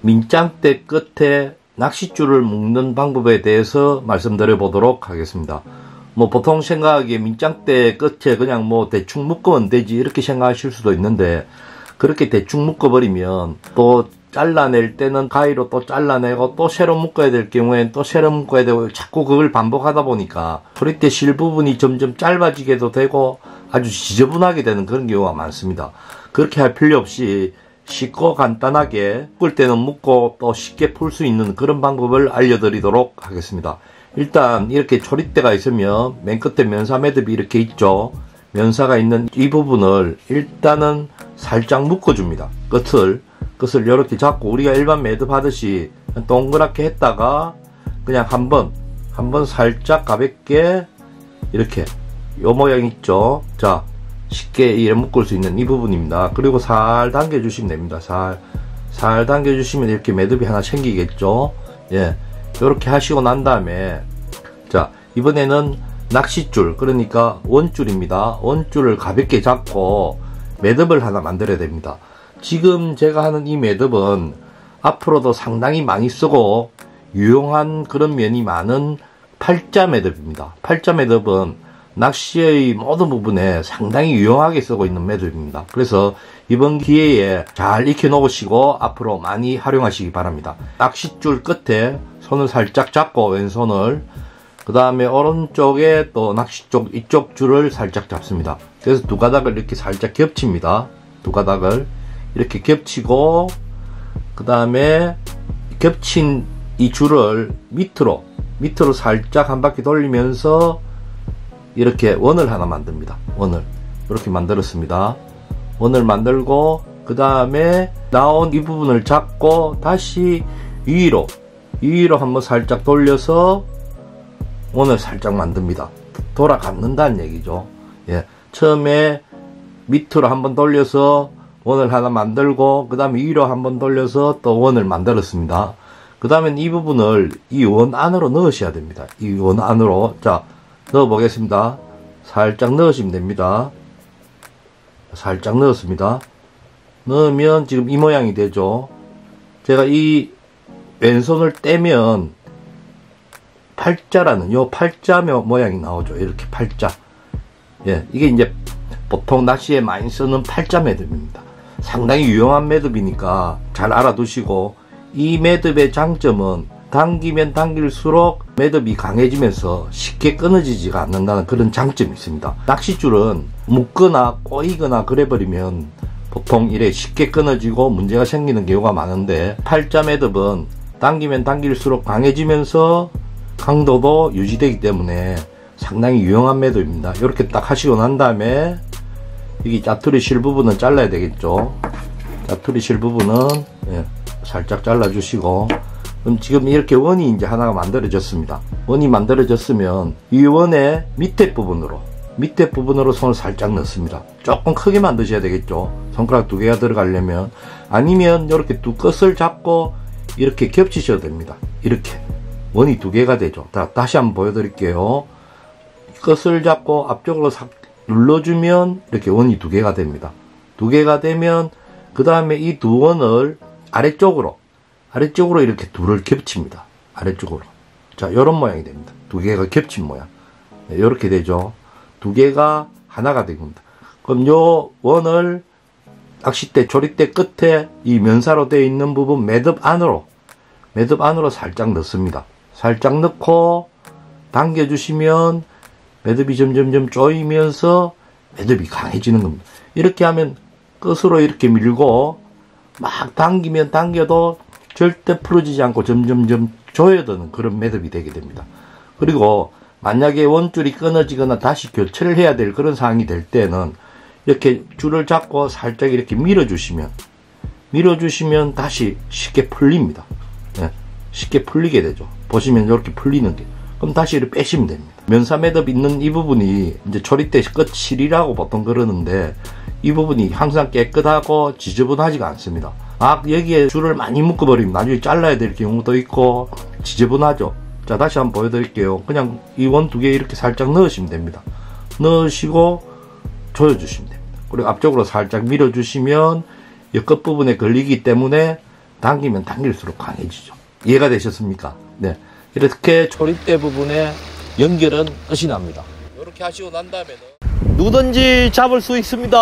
민장대 끝에 낚싯줄을 묶는 방법에 대해서 말씀드려 보도록 하겠습니다. 뭐 보통 생각하기에 민장대 끝에 그냥 뭐 대충 묶으면 되지 이렇게 생각하실 수도 있는데 그렇게 대충 묶어버리면 또 잘라낼 때는 가위로 또 잘라내고 또 새로 묶어야 될 경우엔 또 새로 묶어야 되고 자꾸 그걸 반복하다 보니까 소리대 실 부분이 점점 짧아지게도 되고 아주 지저분하게 되는 그런 경우가 많습니다. 그렇게 할 필요 없이 쉽고 간단하게 묶을 때는 묶고 또 쉽게 풀 수 있는 그런 방법을 알려드리도록 하겠습니다. 일단 이렇게 초리대가 있으면 맨 끝에 면사 매듭이 이렇게 있죠. 면사가 있는 이 부분을 일단은 살짝 묶어줍니다. 끝을 끝을 이렇게 잡고 우리가 일반 매듭 하듯이 동그랗게 했다가 그냥 한번 한번 살짝 가볍게 이렇게 요 모양 있죠. 자 쉽게 이래 묶을 수 있는 이 부분입니다. 그리고 살 당겨주시면 됩니다. 살, 살 당겨주시면 이렇게 매듭이 하나 생기겠죠. 예. 이렇게 하시고 난 다음에, 자, 이번에는 낚싯줄, 그러니까 원줄입니다. 원줄을 가볍게 잡고 매듭을 하나 만들어야 됩니다. 지금 제가 하는 이 매듭은 앞으로도 상당히 많이 쓰고 유용한 그런 면이 많은 팔자 매듭입니다. 팔자 매듭은 낚시의 모든 부분에 상당히 유용하게 쓰고 있는 매듭입니다. 그래서 이번 기회에 잘 익혀 놓으시고 앞으로 많이 활용하시기 바랍니다. 낚싯줄 끝에 손을 살짝 잡고 왼손을 그 다음에 오른쪽에 또 낚시 쪽 이쪽 줄을 살짝 잡습니다. 그래서 두 가닥을 이렇게 살짝 겹칩니다. 두 가닥을 이렇게 겹치고 그 다음에 겹친 이 줄을 밑으로 밑으로 살짝 한 바퀴 돌리면서 이렇게 원을 하나 만듭니다. 원을 이렇게 만들었습니다. 원을 만들고 그 다음에 나온 이 부분을 잡고 다시 위로 위로 한번 살짝 돌려서 원을 살짝 만듭니다. 돌아감는다는 얘기죠. 예. 처음에 밑으로 한번 돌려서 원을 하나 만들고 그 다음에 위로 한번 돌려서 또 원을 만들었습니다. 그 다음엔 이 부분을 이 원 안으로 넣으셔야 됩니다. 이 원 안으로 자 넣어 보겠습니다. 살짝 넣으시면 됩니다. 살짝 넣었습니다. 넣으면 지금 이 모양이 되죠. 제가 이 왼손을 떼면 팔자라는 요 팔자 모양이 나오죠. 이렇게 팔자. 예, 이게 이제 보통 낚시에 많이 쓰는 팔자 매듭입니다. 상당히 유용한 매듭이니까 잘 알아두시고 이 매듭의 장점은 당기면 당길수록 매듭이 강해지면서 쉽게 끊어지지가 않는다는 그런 장점이 있습니다. 낚싯줄은 묶거나 꼬이거나 그래버리면 보통 이래 쉽게 끊어지고 문제가 생기는 경우가 많은데 팔자 매듭은 당기면 당길수록 강해지면서 강도도 유지되기 때문에 상당히 유용한 매듭입니다. 이렇게 딱 하시고 난 다음에 여기 짜투리 실 부분은 잘라야 되겠죠. 짜투리 실 부분은 예, 살짝 잘라주시고 그럼 지금 이렇게 원이 이제 하나가 만들어졌습니다. 원이 만들어졌으면 이 원의 밑에 부분으로 밑에 부분으로 손을 살짝 넣습니다. 조금 크게 만드셔야 되겠죠. 손가락 두 개가 들어가려면 아니면 이렇게 두 끝을 잡고 이렇게 겹치셔도 됩니다. 이렇게 원이 두 개가 되죠. 자, 다시 한번 보여드릴게요. 끝을 잡고 앞쪽으로 싹 눌러주면 이렇게 원이 두 개가 됩니다. 두 개가 되면 그 다음에 이 두 원을 아래쪽으로 아래쪽으로 이렇게 둘을 겹칩니다. 아래쪽으로. 자, 이런 모양이 됩니다. 두 개가 겹친 모양. 네, 이렇게 되죠. 두 개가 하나가 됩니다. 그럼 요 원을 낚싯대, 조립대 끝에 이 면사로 되어 있는 부분 매듭 안으로, 매듭 안으로 살짝 넣습니다. 살짝 넣고 당겨주시면 매듭이 점점점 조이면서 매듭이 강해지는 겁니다. 이렇게 하면 끝으로 이렇게 밀고 막 당기면 당겨도 절대 풀어지지 않고 점점점 조여드는 그런 매듭이 되게 됩니다. 그리고 만약에 원줄이 끊어지거나 다시 교체를 해야 될 그런 상황이 될 때는 이렇게 줄을 잡고 살짝 이렇게 밀어주시면 밀어주시면 다시 쉽게 풀립니다. 네, 쉽게 풀리게 되죠. 보시면 이렇게 풀리는 게. 그럼 다시 이렇게 빼시면 됩니다. 면사 매듭 있는 이 부분이 이제 조립대 끝실이라고 보통 그러는데 이 부분이 항상 깨끗하고 지저분하지가 않습니다. 아 여기에 줄을 많이 묶어버리면 나중에 잘라야 될 경우도 있고 지저분하죠 자 다시 한번 보여드릴게요 그냥 이 원 두 개 이렇게 살짝 넣으시면 됩니다 넣으시고 조여주시면 됩니다 그리고 앞쪽으로 살짝 밀어주시면 이 끝부분에 걸리기 때문에 당기면 당길수록 강해지죠. 이해가 되셨습니까? 네. 이렇게 조립대 부분에 연결은 끝이 납니다. 이렇게 하시고 난 다음에는 누든지 잡을 수 있습니다.